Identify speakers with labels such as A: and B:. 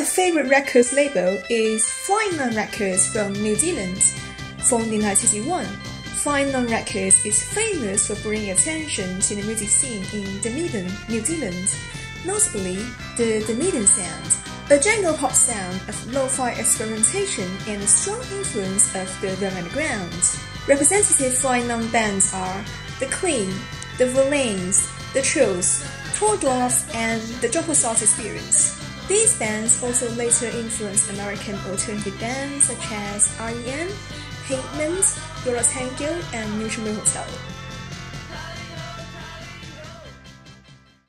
A: my favorite records label is Flying Nun Records from New Zealand. Formed in 1961, Flying Nun Records is famous for bringing attention to the music scene in Dunedin, New Zealand, notably the Dunedin sound, a jangle pop sound of lo-fi experimentation and a strong influence of the Young Underground. Representative Flying Nun bands are The Clean, The Verlaines, The Chills, Dwarfs, and The Jean-Paul Sartre Experience. These bands also later influenced American alternative bands such as R.E.M., Pavement, Yo La Tengo, and Milk Hotel.